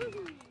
Woo-hoo.